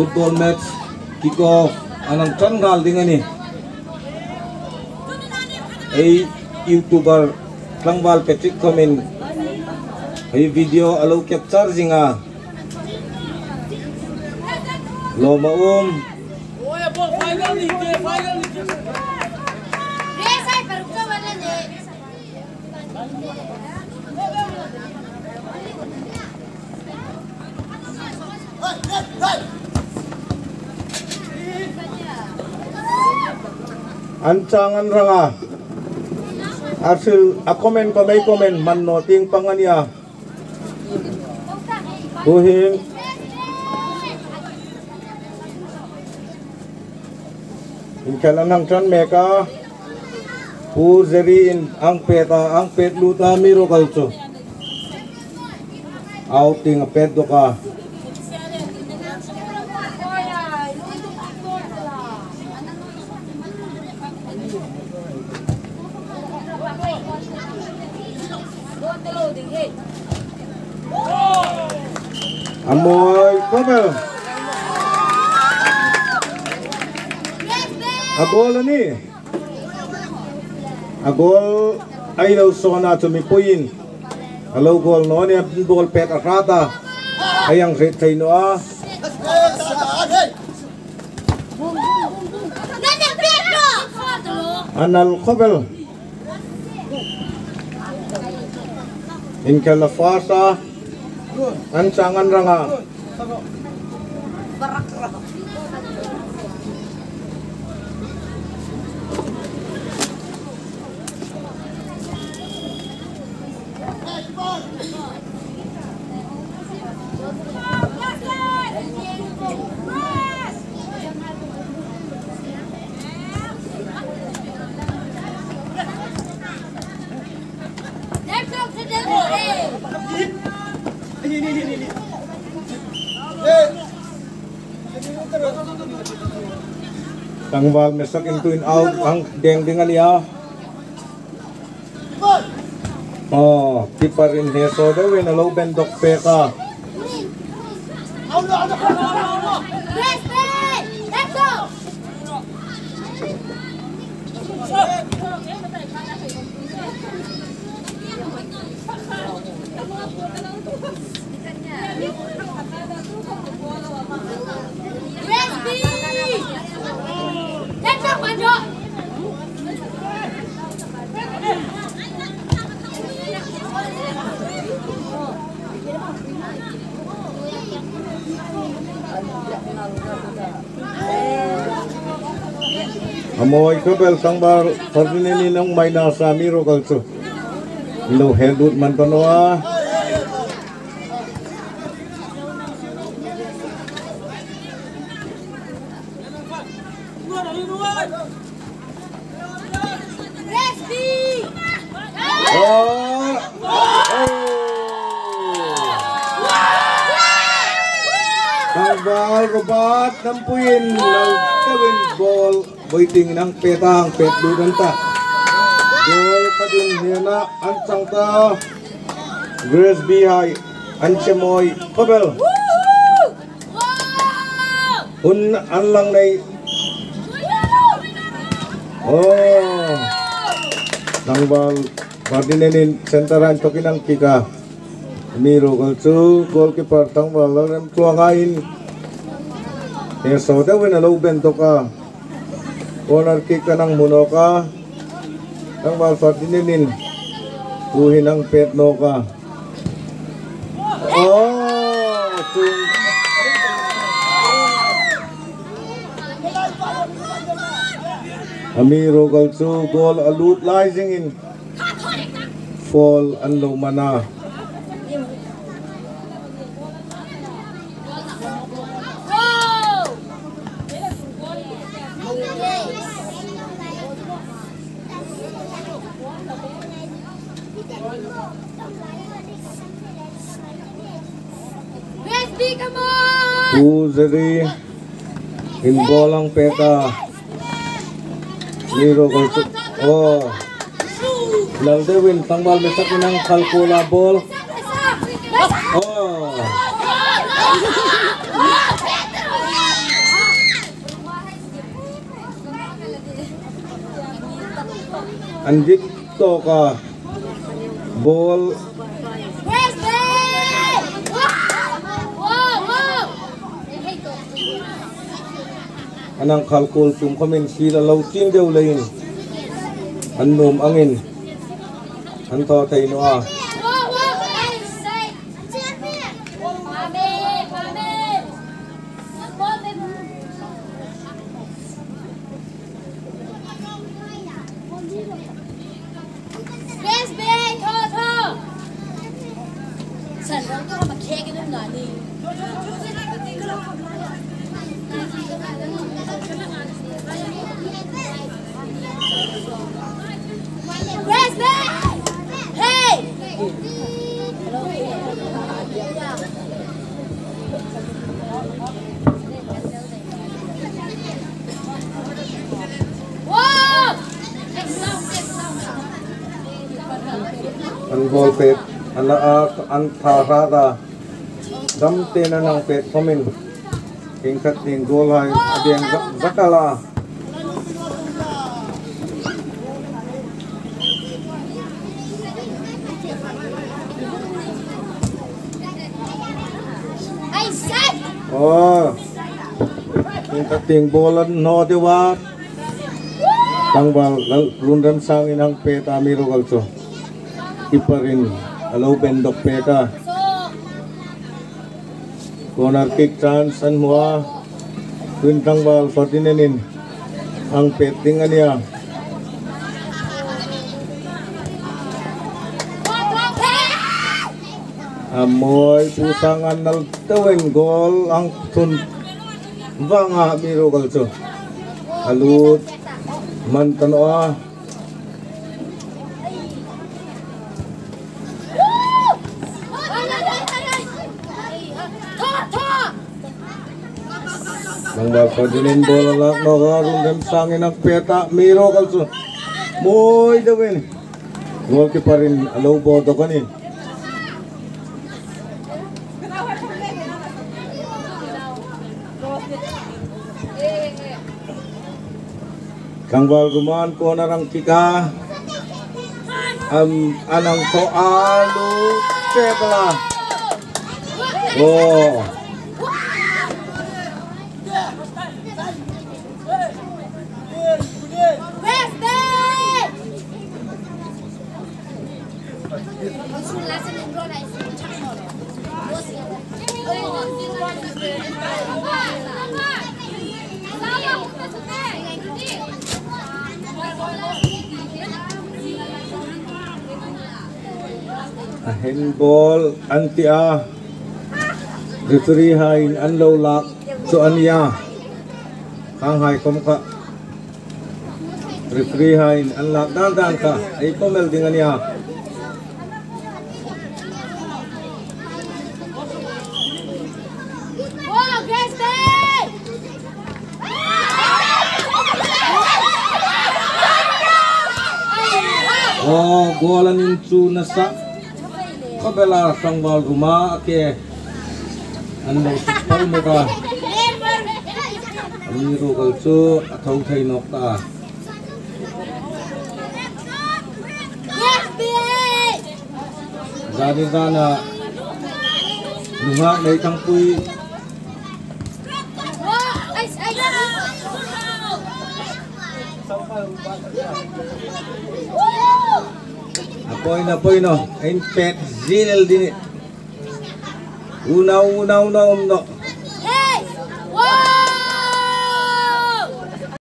football match kick off anang tanggal dengan ni ay youtuber Tlangwal Patrick Komen ay video alo capture zinga lo maum. Resay, pero ancangan ranga. Arsil a komen ko may komen man noting panganya. Buhing. In kalanang tran meka? Pu zeri in ang peta ang pet luta miro kalso. Outing pet do ka amoy kobel agol ani? Agol ay daw sona tumipuyin. Hello gol no ni abdul gol pet arata ayang red kay no ah. Anal kobel in kalafasa ancangan ranga Tang vàng để into in out, tang deng deng ali ah. Oh, tipar in heso, dewe na low bendok peka. Amoy ko bel tangbar pardinini nang may nasa miro kalso. Lo headut man! Oh! Tanggal rubat nampuin lau kawin ball waiting nang petang, pet duran ta gol kadin hena an changta grace bihai an chemoi kobel un an lang nei oh. Tangbal Bardinenin sentaran tokinang kika. Miro, kalsu, goalkeeper tangbal lang tuangain Yang saudara wena lo bento ka. Corner kick ka ng Munoka. Ang Malfat dinilin. Kuhin ang Petnoka. Oh! Tung Amiro Galso, goal, a loot, in. Fall, and Lumana. Puzari in bolang peta. Niro Oh. Laldewin tangbal mesak menang kalkula bol Oh. Anjik toka. Ball. Anang kalkol tum kamin sila law team daw lain. Annom angin. Anto tayo noa. An ball pet an la a, an tha ra da dam te na nang pet kamin king kat ning gol hai adeng zakala I said! oh king kat ning ball an no de wa tangbal lun ram sang inang pet amiro kalso rin. Hello, Bendok Peta. Corner kick chance and mua. Quintang bal Ferdinanin. Ang petingan niya. Amoy pusangan ng tawing gol ang tun banga biro kalso. Alut mantanoa. Tangbal fortinin bola lak no garun dem sangin ang peta. Miro kalso moy dawin. Goalkeeperin alo bodo kanin Kangbal gumaan ko narang kika am anang to alu petla oh handball Antia, referee hain an lo lak so an ya hang hai kom kha referee hain an lak dan dan ka ai komel dengan ya o golanin chu na sa khabela sangwal ruma ke anmo pal meka ani ro gal chu athau thai nok ta giờ đi ra nào đúng không nunga dari quy. Apoy na apoy no Ain pet zil din Una una una umno Hey! Wow!